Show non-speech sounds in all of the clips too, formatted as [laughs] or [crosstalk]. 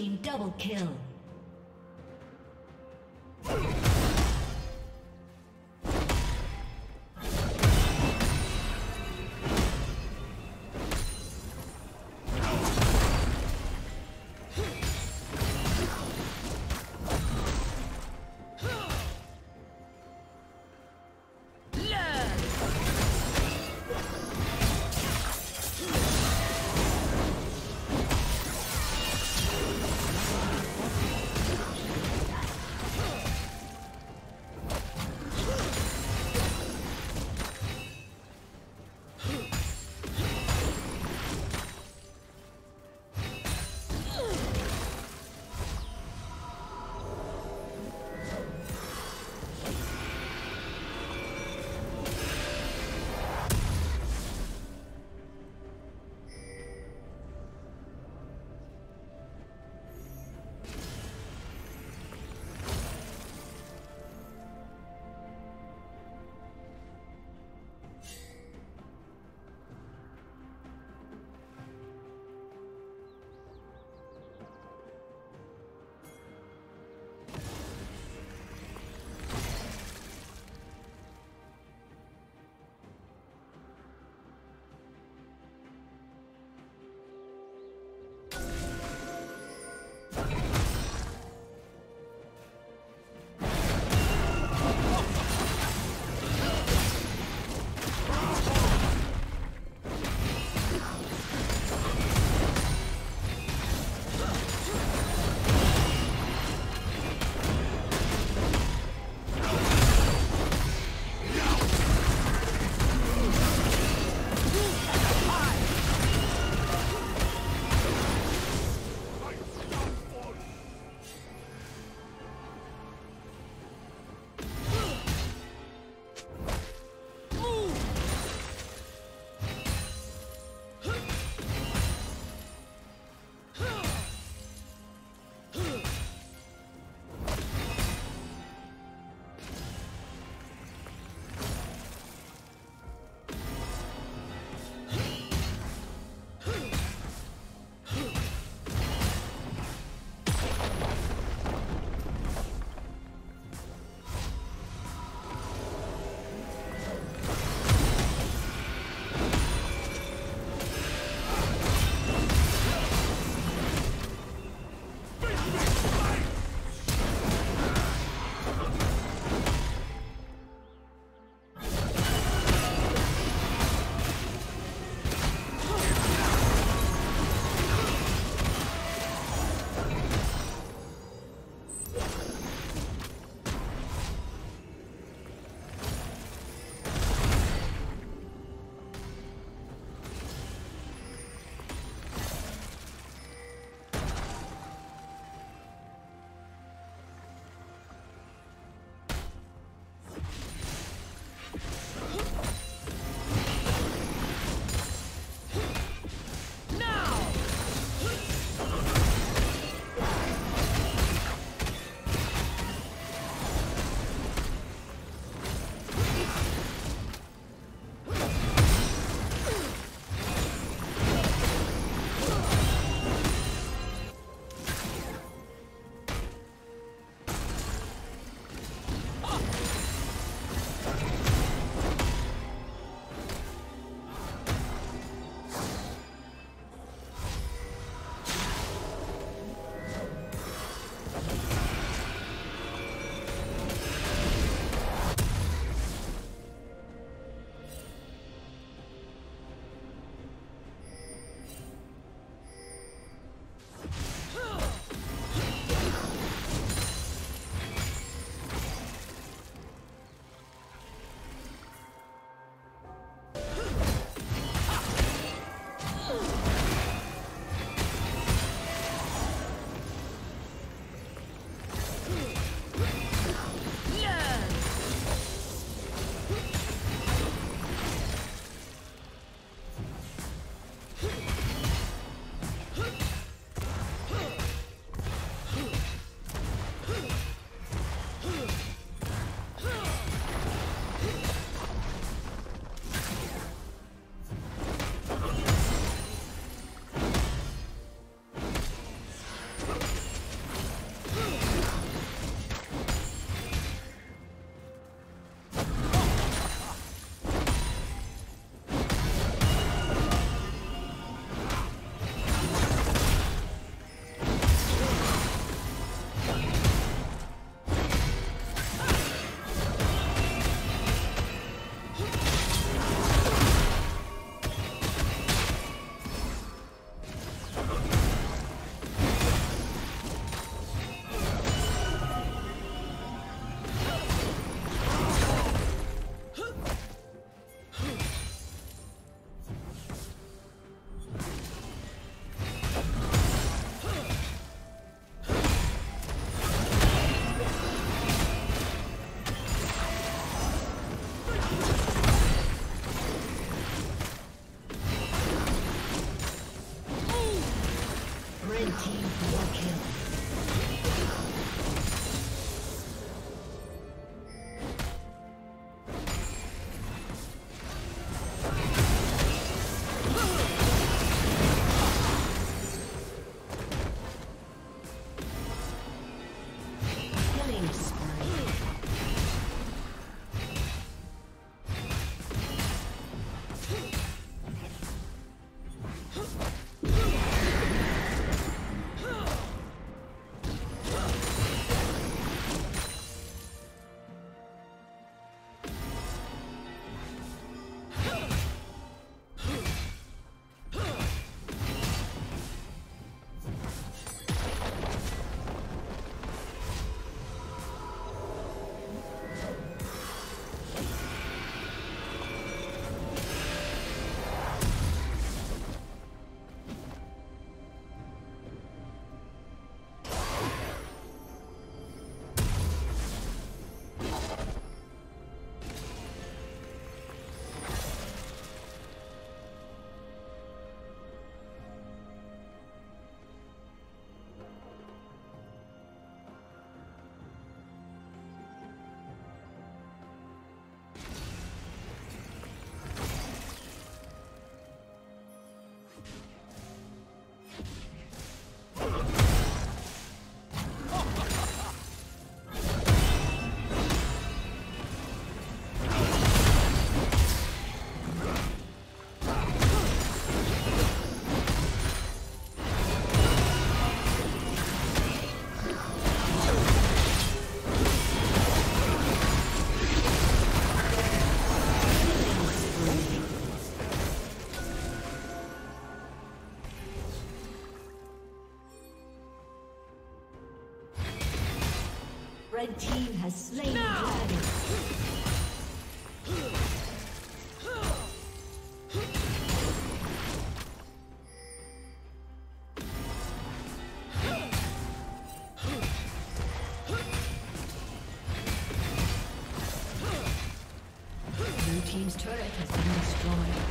team double kill. Red team has slain the dragon. Blue team's turret has been destroyed.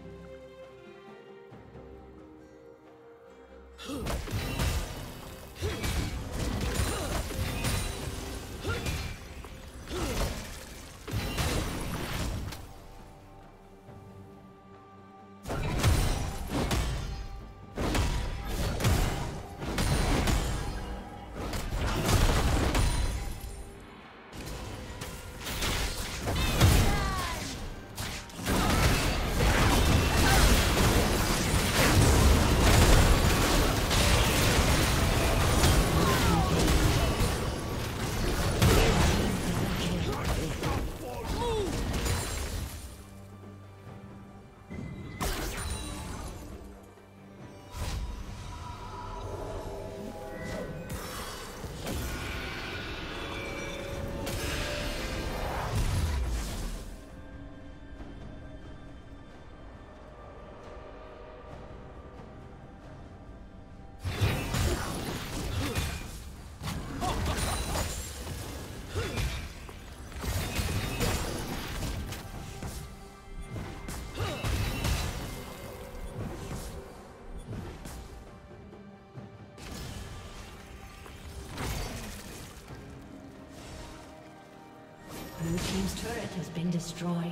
Blue team's turret has been destroyed.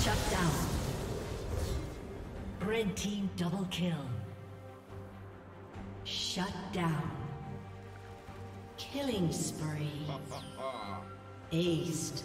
Shut down. Red team double kill. Shut down. Killing spree. [laughs] Aced.